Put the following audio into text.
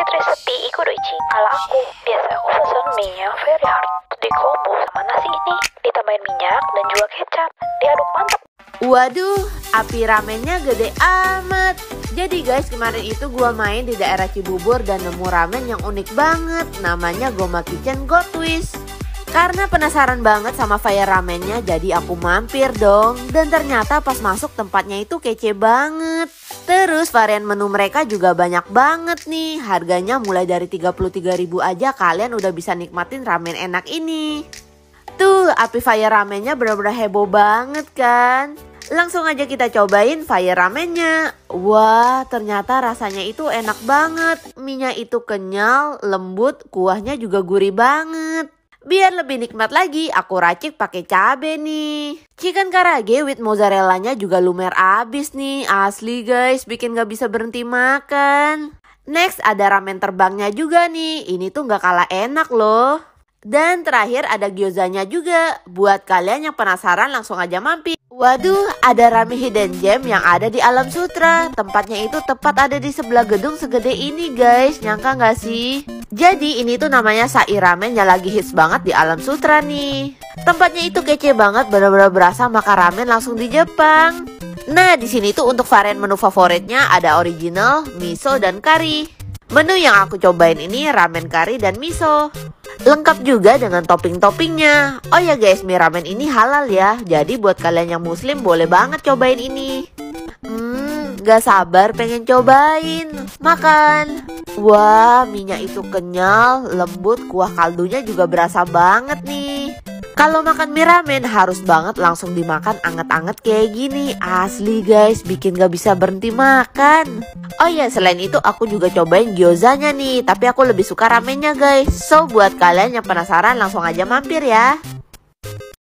favorite recipe iku doichi. Kalau aku biasa aku pesen mie-nya very hard. Di combo sama nasi ini ditambahin minyak dan juga kecap. Diaduk mantap. Waduh, api ramennya gede amat. Jadi guys, kemarin itu gua main di daerah Cibubur dan nemu ramen yang unik banget. Namanya Goma Kitchen Go Twist. Karena penasaran banget sama fire ramennya, jadi aku mampir dong. Dan ternyata pas masuk tempatnya itu kece banget. Terus varian menu mereka juga banyak banget nih. Harganya mulai dari 33.000 aja kalian udah bisa nikmatin ramen enak ini. Tuh, api fire ramennya bener-bener heboh banget kan? Langsung aja kita cobain fire ramennya. Wah, ternyata rasanya itu enak banget. Minyak itu kenyal, lembut, kuahnya juga gurih banget. Biar lebih nikmat lagi, aku racik pakai cabe nih. Chicken karage with mozzarellanya juga lumer abis nih. Asli guys, bikin gak bisa berhenti makan. Next ada ramen terbangnya juga nih. Ini tuh gak kalah enak loh. Dan terakhir ada gyozanya juga. Buat kalian yang penasaran langsung aja mampir. Waduh, ada Rami Hidden Gem yang ada di Alam Sutra. Tempatnya itu tepat ada di sebelah gedung segede ini guys. Nyangka nggak sih? Jadi ini tuh namanya Sai Ramen yang lagi hits banget di Alam Sutra nih. Tempatnya itu kece banget, bener-bener berasa makan ramen langsung di Jepang. Nah, di sini tuh untuk varian menu favoritnya ada original, miso, dan kari. Menu yang aku cobain ini ramen kari dan miso. Lengkap juga dengan topping-toppingnya. Oh ya guys, mie ramen ini halal ya. Jadi buat kalian yang muslim boleh banget cobain ini. Gak sabar pengen cobain. Makan. Wah, minyak itu kenyal, lembut, kuah kaldunya juga berasa banget nih. Kalau makan mie ramen harus banget langsung dimakan anget-anget kayak gini Asli guys bikin gak bisa berhenti makan Oh ya selain itu aku juga cobain gyozanya nih Tapi aku lebih suka ramennya guys So buat kalian yang penasaran langsung aja mampir ya